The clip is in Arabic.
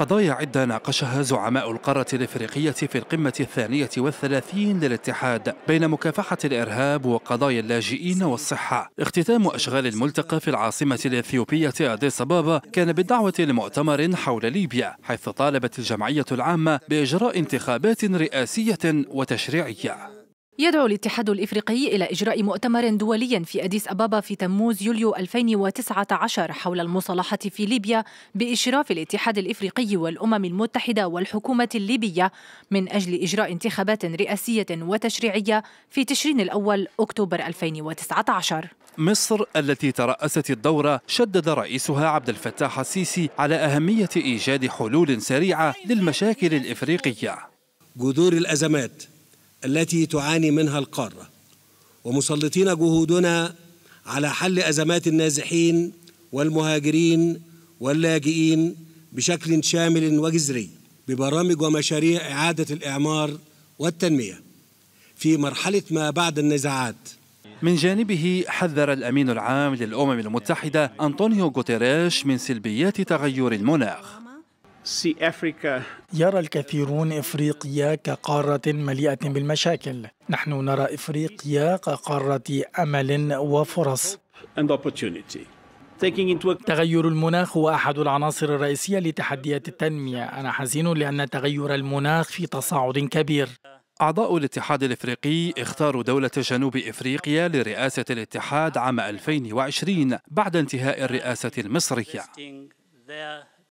قضايا عدة ناقشها زعماء القارة الإفريقية في القمة الثانية والثلاثين للاتحاد بين مكافحة الإرهاب وقضايا اللاجئين والصحة. اختتام أشغال الملتقى في العاصمة الإثيوبية أديس أبابا كان بالدعوة لمؤتمر حول ليبيا حيث طالبت الجمعية العامة بإجراء انتخابات رئاسية وتشريعية. يدعو الاتحاد الإفريقي إلى إجراء مؤتمر دولي في أديس أبابا في تموز يوليو 2019 حول المصالحة في ليبيا بإشراف الاتحاد الإفريقي والأمم المتحدة والحكومة الليبية من أجل إجراء انتخابات رئاسية وتشريعية في تشرين الأول أكتوبر 2019. مصر التي ترأست الدورة شدد رئيسها عبد الفتاح السيسي على أهمية إيجاد حلول سريعة للمشاكل الإفريقية. جذور الأزمات التي تعاني منها القارة. ومسلطين جهودنا على حل أزمات النازحين والمهاجرين واللاجئين بشكل شامل وجذري ببرامج ومشاريع إعادة الإعمار والتنمية. في مرحلة ما بعد النزاعات. من جانبه حذر الأمين العام للأمم المتحدة أنطونيو غوتيريش من سلبيات تغير المناخ. يرى الكثيرون إفريقيا كقارة مليئة بالمشاكل. نحن نرى إفريقيا كقارة أمل وفرص. تغير المناخ هو أحد العناصر الرئيسية لتحديات التنمية. أنا حزين لأن تغير المناخ في تصاعد كبير. أعضاء الاتحاد الإفريقي اختاروا دولة جنوب إفريقيا لرئاسة الاتحاد عام 2020 بعد انتهاء الرئاسة المصرية.